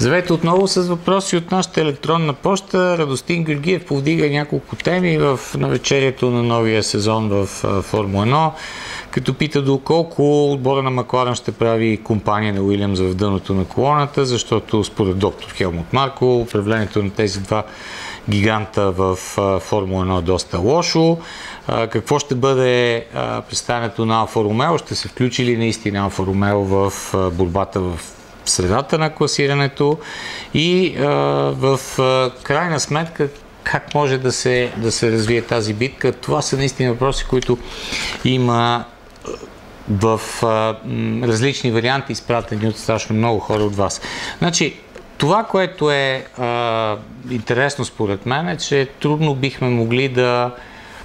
Здравейте отново с въпроси от нашата електронна почта. Радостин Георгиев повдига няколко теми в навечерието на новия сезон в Формула 1, като пита доколко отбора на Макларен ще прави компания на Уилямс в дъното на колоната, защото според доктор Хелмут Марко управлението на тези два гиганта в Формула 1 е доста лошо. Какво ще бъде представянето на Алфа Ромео? Ще се включи ли наистина Алфа Ромео в борбата в средата на класирането и в крайна сметка как може да се, да се развие тази битка. Това са наистина въпроси, които има в различни варианти, изпратени от страшно много хора от вас. Значи, това, което е интересно според мен е, че трудно бихме могли да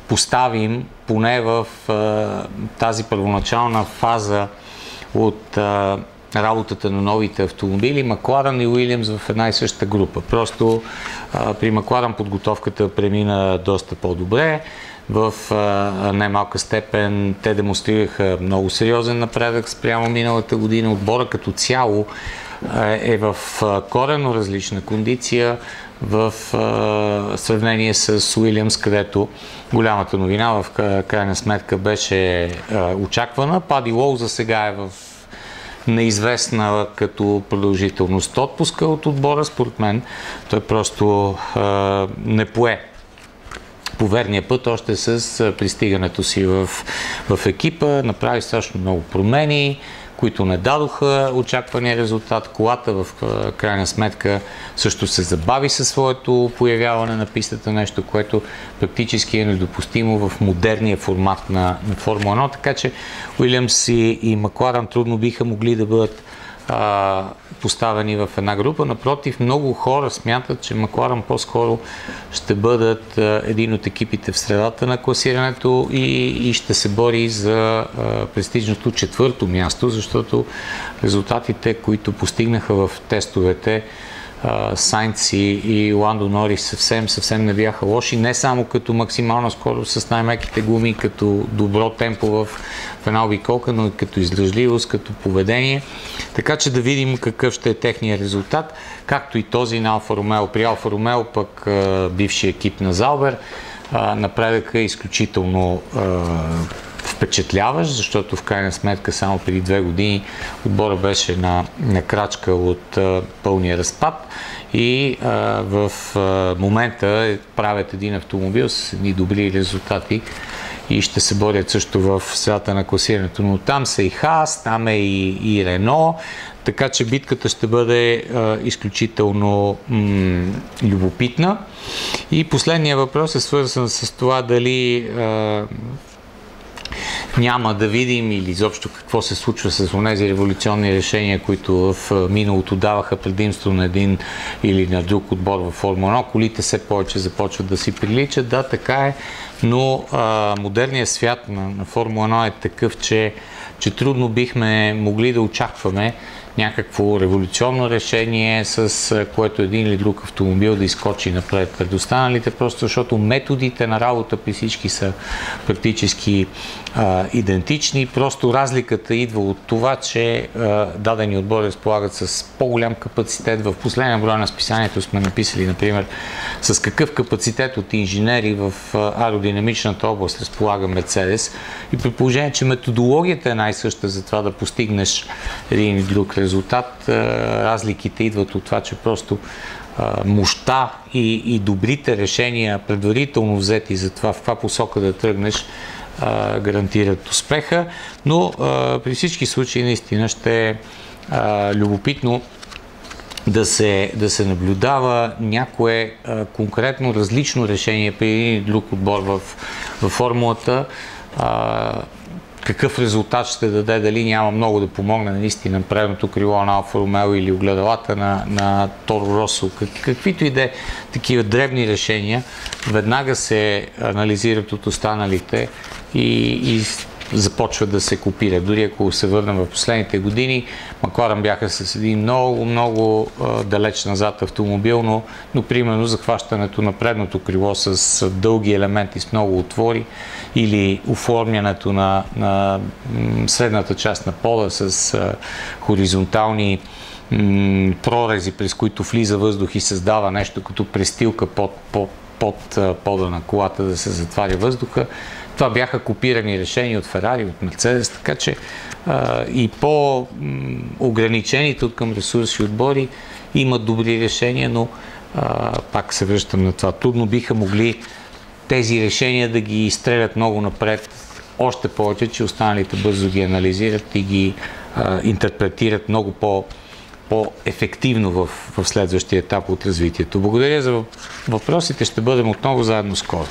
поставим поне в а, тази първоначална фаза от а, работата на новите автомобили, Макларан и Уилямс в една и съща група. Просто а, при Макларан подготовката премина доста по-добре. В най-малка степен те демонстрираха много сериозен напредък спрямо миналата година. Отбора като цяло е в корено различна кондиция в сравнение с Уилямс, където голямата новина в крайна сметка беше очаквана. Пади Лоу за сега е в неизвестна като продължителност отпуска от отбора, според мен. Той просто а, не пое по верния път, още с пристигането си в, в екипа, направи страшно много промени, които не дадоха очаквания резултат. Колата в крайна сметка също се забави със своето появяване на пистата, нещо, което практически е недопустимо в модерния формат на, на Формула 1, така че Уилямс и, и Макларан трудно биха могли да бъдат а, поставени в една група. Напротив, много хора смятат, че Макларан по-скоро ще бъдат а, един от екипите в средата на класирането и, и ще се бори за а, престижното четвърто място, защото резултатите, които постигнаха в тестовете, Сайнц и, Ландо Норис съвсем, съвсем не бяха лоши. Не само като максимална скорост с най-меките гуми, като добро темпо в, в една обиколка, но и като издръжливост, като поведение. Така че да видим какъв ще е техният резултат, както и този на Алфа Ромео. При Алфа Ромео пък бивши екип на Залбер напредъка е изключително впечатляващ, защото в крайна сметка само преди две години отбора беше на, на крачка от а, пълния разпад и а, в а, момента правят един автомобил с едни добри резултати и ще се борят също в средата на класирането. Но там са и Хас, там е и, и Рено, така че битката ще бъде а, изключително м- любопитна. И последният въпрос е свързан с това дали а, няма да видим или изобщо какво се случва с тези революционни решения, които в миналото даваха предимство на един или на друг отбор в Формула 1. Колите все повече започват да си приличат. Да, така е, но а, модерният свят на, на Формула 1 е такъв, че, че трудно бихме могли да очакваме някакво революционно решение, с което един или друг автомобил да изкочи напред пред останалите, просто защото методите на работа при всички са практически а, идентични. Просто разликата идва от това, че а, дадени отбори разполагат с по-голям капацитет. В последния брой на списанието сме написали, например, с какъв капацитет от инженери в аеродинамичната област разполага Мерцедес и при положение, че методологията е най-съща за това да постигнеш един или друг резултат, разликите идват от това, че просто мощта и, и добрите решения, предварително взети за това в каква посока да тръгнеш, гарантират успеха, но при всички случаи наистина ще е любопитно да се, да се наблюдава някое а, конкретно различно решение при един друг отбор в, в формулата. А, какъв резултат ще даде, дали няма много да помогне наистина предното крило на Алфа Ромео или огледалата на, на Торо Росо. Как, каквито и да е такива древни решения, веднага се анализират от останалите и, и започват да се копират. Дори ако се върнем в последните години, Макларен бяха с един много, много далеч назад автомобил, но, но примерно захващането на предното крило с дълги елементи с много отвори или оформянето на, на средната част на пода с хоризонтални прорези, през които влиза въздух и създава нещо като престилка под, под, под пода на колата да се затваря въздуха. Това бяха копирани решения от Ферари, от Мерцедес, така че а, и по-ограничените от към ресурси отбори имат добри решения, но а, пак се връщам на това. Трудно биха могли тези решения да ги изстрелят много напред, още повече, че останалите бързо ги анализират и ги а, интерпретират много по- по-ефективно в, в следващия етап от развитието. Благодаря за въпросите. Ще бъдем отново заедно скоро.